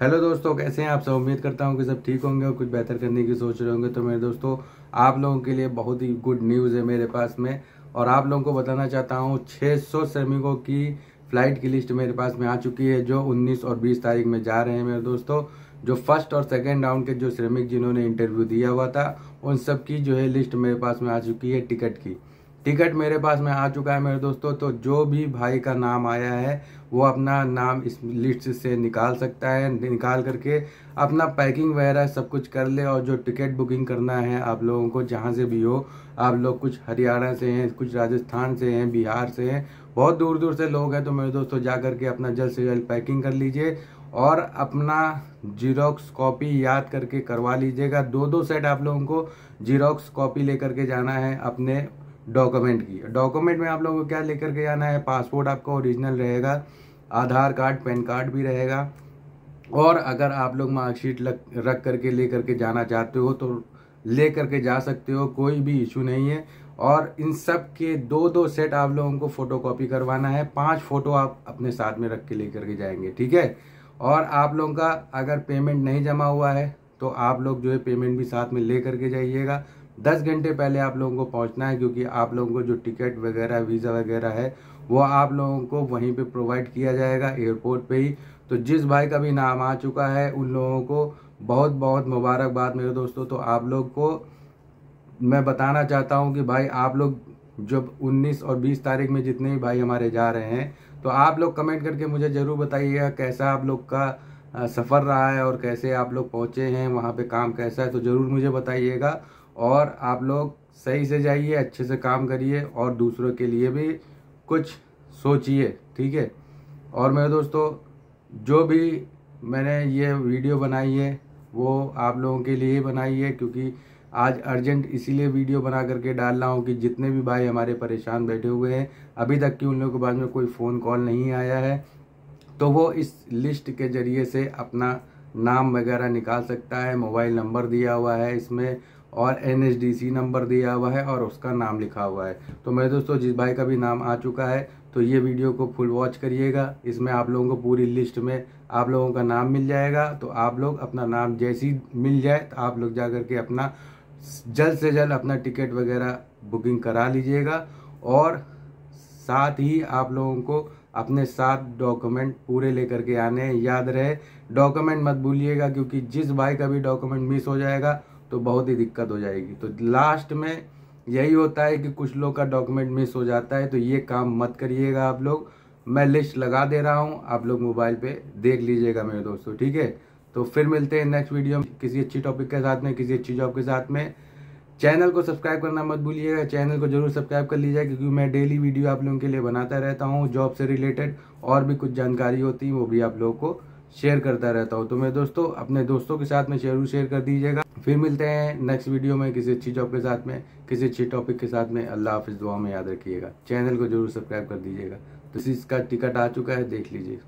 Hello दोस्तों, कैसे हैं आप सब? उम्मीद करता हूँ कि सब ठीक होंगे और कुछ बेहतर करने की सोच रहे होंगे। तो मेरे दोस्तों, आप लोगों के लिए बहुत ही गुड न्यूज़ है मेरे पास में। और आप लोगों को बताना चाहता हूँ 600 श्रमिकों की फ़्लाइट की लिस्ट मेरे पास में आ चुकी है, जो 19 और 20 तारीख में जा रहे हैं मेरे दोस्तों। जो फ़र्स्ट और सेकेंड राउंड के जो श्रमिक जिन्होंने इंटरव्यू दिया हुआ था, उन सब की जो है लिस्ट मेरे पास में आ चुकी है टिकट की। टिकट मेरे पास में आ चुका है मेरे दोस्तों तो जो भी भाई का नाम आया है, वो अपना नाम इस लिस्ट से निकाल सकता है, निकाल करके अपना पैकिंग वगैरह सब कुछ कर ले और जो टिकट बुकिंग करना है आप लोगों को, जहाँ से भी हो, आप लोग कुछ हरियाणा से हैं, कुछ राजस्थान से हैं, बिहार से हैं, बहुत दूर दूर से लोग हैं तो मेरे दोस्तों जा करके अपना जल्द से जल्द पैकिंग कर लीजिए और अपना जीरोक्स कॉपी याद करके करवा लीजिएगा। दो दो सेट आप लोगों को जीरोक्स कॉपी लेकर के जाना है अपने डॉक्यूमेंट की। डॉक्यूमेंट में आप लोगों को क्या लेकर के जाना है? पासपोर्ट आपका ओरिजिनल रहेगा, आधार कार्ड, पैन कार्ड भी रहेगा। और अगर आप लोग मार्कशीट रख करके ले करके जाना चाहते हो तो ले करके जा सकते हो, कोई भी इशू नहीं है। और इन सब के दो दो सेट आप लोगों को फ़ोटो कॉपी करवाना है। पाँच फ़ोटो आप अपने साथ में रख के लेकर के जाएँगे, ठीक है? और आप लोगों का अगर पेमेंट नहीं जमा हुआ है तो आप लोग जो है पेमेंट भी साथ में ले करके जाइएगा। दस घंटे पहले आप लोगों को पहुँचना है, क्योंकि आप लोगों को जो टिकट वगैरह, वीज़ा वगैरह है, वो आप लोगों को वहीं पे प्रोवाइड किया जाएगा एयरपोर्ट पे ही। तो जिस भाई का भी नाम आ चुका है, उन लोगों को बहुत बहुत मुबारकबाद मेरे दोस्तों। तो आप लोग को मैं बताना चाहता हूँ कि भाई, आप लोग जब 19 और 20 तारीख में जितने भी भाई हमारे जा रहे हैं तो आप लोग कमेंट करके मुझे ज़रूर बताइएगा कैसा आप लोग का सफ़र रहा है और कैसे आप लोग पहुँचे हैं, वहाँ पे काम कैसा है तो ज़रूर मुझे बताइएगा। और आप लोग सही से जाइए, अच्छे से काम करिए और दूसरों के लिए भी कुछ सोचिए, ठीक है? और मेरे दोस्तों, जो भी मैंने ये वीडियो बनाई है, वो आप लोगों के लिए बनाई है, क्योंकि आज अर्जेंट इसीलिए वीडियो बना करके डाल रहा हूँ कि जितने भी भाई हमारे परेशान बैठे हुए हैं, अभी तक कि उन लोगों के बाद में कोई फ़ोन कॉल नहीं आया है तो वो इस लिस्ट के ज़रिए से अपना नाम वगैरह निकाल सकता है, मोबाइल नंबर दिया हुआ है, इसमें और एन नंबर दिया हुआ है और उसका नाम लिखा हुआ है। तो मेरे दोस्तों, जिस भाई का भी नाम आ चुका है तो ये वीडियो को फुल वॉच करिएगा। इसमें आप लोगों को पूरी लिस्ट में आप लोगों का नाम मिल जाएगा। तो आप लोग अपना नाम जैसी मिल जाए तो आप लोग जा के अपना जल्द से जल्द अपना टिकट वगैरह बुकिंग करा लीजिएगा। और साथ ही आप लोगों को अपने साथ डॉक्यूमेंट पूरे लेकर के आने याद रहे डॉक्यूमेंट मत भूलिएगा, क्योंकि जिस भाई का भी डॉक्यूमेंट मिस हो जाएगा तो बहुत ही दिक्कत हो जाएगी। तो लास्ट में यही होता है कि कुछ लोग का डॉक्यूमेंट मिस हो जाता है तो ये काम मत करिएगा आप लोग। मैं लिस्ट लगा दे रहा हूँ, आप लोग मोबाइल पे देख लीजिएगा मेरे दोस्तों, ठीक है? तो फिर मिलते हैं नेक्स्ट वीडियो में किसी अच्छी टॉपिक के साथ में, किसी अच्छी जॉब के साथ में। चैनल को सब्सक्राइब करना मत भूलिएगा चैनल को ज़रूर सब्सक्राइब कर लीजिएगा, क्योंकि मैं डेली वीडियो आप लोगों के लिए बनाता रहता हूँ जॉब से रिलेटेड और भी कुछ जानकारी होती है, वो भी आप लोगों को शेयर करता रहता हूँ। तो मेरे दोस्तों, अपने दोस्तों के साथ में ज़रूर शेयर कर दीजिएगा। फिर मिलते हैं नेक्स्ट वीडियो में किसी अच्छी जॉब के साथ में, किसी अच्छी टॉपिक के साथ में। अल्लाह हाफिज, दुआ में याद रखिएगा। चैनल को ज़रूर सब्सक्राइब कर दीजिएगा। तो इसका टिकट आ चुका है, देख लीजिए